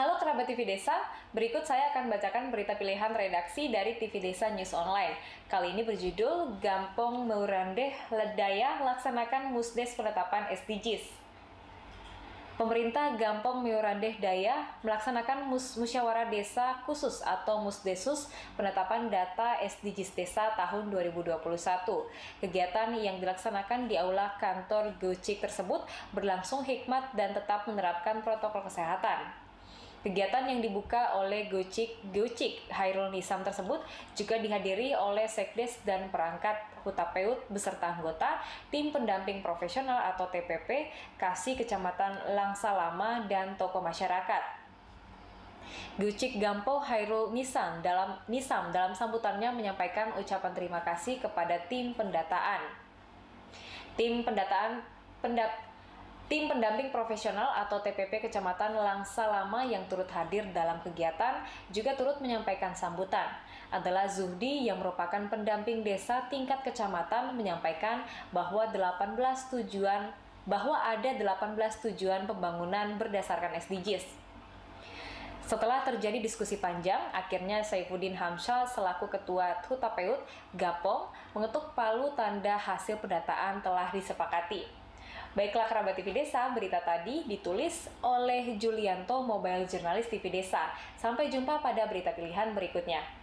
Halo kerabat TV Desa, berikut saya akan bacakan berita pilihan redaksi dari TV Desa News Online. Kali ini berjudul Gampong Meurandeh Ledaya Laksanakan Musdes Penetapan SDGs. Pemerintah Gampong Meurandeh Daya melaksanakan mus musyawarah desa khusus atau Musdesus penetapan data SDGs desa tahun 2021. Kegiatan yang dilaksanakan di aula kantor Gocik tersebut berlangsung hikmat dan tetap menerapkan protokol kesehatan. Kegiatan yang dibuka oleh Gocik Gocik Hairul Nisam tersebut juga dihadiri oleh Sekdes dan perangkat Hutapeut beserta anggota tim pendamping profesional atau TPP, Kasih Kecamatan Langsa Lama dan tokoh masyarakat. Gucik Gampo Hairul Nisam dalam Nisam dalam sambutannya menyampaikan ucapan terima kasih kepada tim pendataan. Tim pendataan pendap Tim pendamping profesional atau TPP Kecamatan Langsa Lama yang turut hadir dalam kegiatan juga turut menyampaikan sambutan. Adalah Zuhdi yang merupakan pendamping desa tingkat kecamatan menyampaikan bahwa 18 tujuan bahwa ada 18 tujuan pembangunan berdasarkan SDGs. Setelah terjadi diskusi panjang, akhirnya Saifuddin Hamshal selaku Ketua Hutapeut Gapong mengetuk palu tanda hasil pendataan telah disepakati. Baiklah kerabat TV Desa, berita tadi ditulis oleh Julianto, mobile jurnalis TV Desa. Sampai jumpa pada berita pilihan berikutnya.